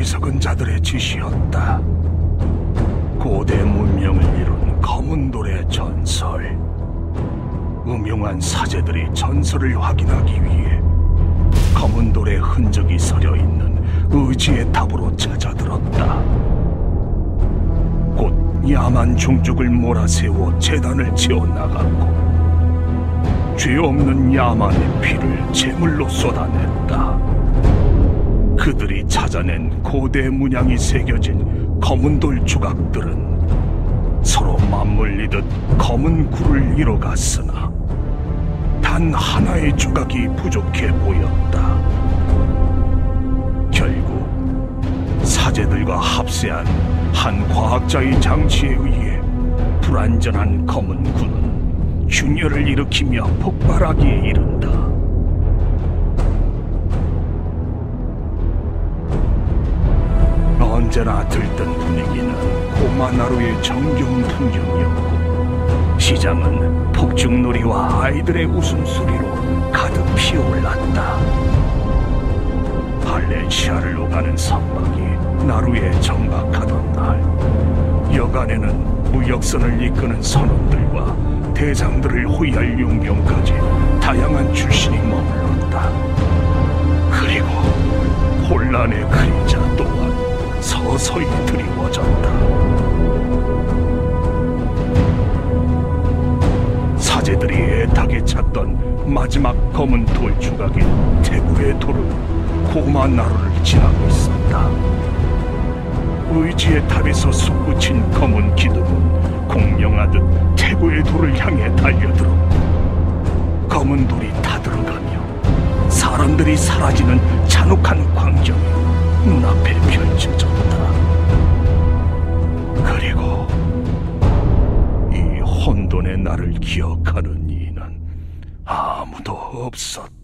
어리석은 자들의 짓이었다. 고대 문명을 이룬 검은 돌의 전설. 음흉한 사제들이 전설을 확인하기 위해 검은 돌의 흔적이 서려 있는 의지의 탑으로 찾아들었다. 곧 야만 종족을 몰아세워 재단을 지어 나갔고 죄 없는 야만의 피를 제물로 쏟아냈다. 그들이 찾아낸 고대 문양이 새겨진 검은 돌 조각들은 서로 맞물리듯 검은 굴을 이뤄갔으나 단 하나의 조각이 부족해 보였다. 결국 사제들과 합세한 한 과학자의 장치에 의해 불완전한 검은 굴은 균열을 일으키며 폭발하기에 이른다. 언제나 들뜬 분위기는 고마나루의 정겨운 풍경이었고 시장은 폭죽놀이와 아이들의 웃음소리로 가득 피어올랐다. 발렌시아를 오가는 선박이 나루에 정박하던 날 여간에는 무역선을 이끄는 선원들과 대장들을 호위할 용병까지 다양한 출신이 머물렀다. 그리고 혼란의 또한 서서히 드리워졌다. 사제들이 애타게 찾던 마지막 검은 돌 조각인 태고의 돌은 고마 나루를 지나고 있었다. 의지의 탑에서 솟구친 검은 기둥은 공명하듯 태고의 돌을 향해 달려들었고 검은 돌이 타들어가며 사람들이 사라지는 잔혹한 광경이 눈앞에 펼쳐졌다. 이 혼돈의 나를 기억하는 이는 아무도 없었다.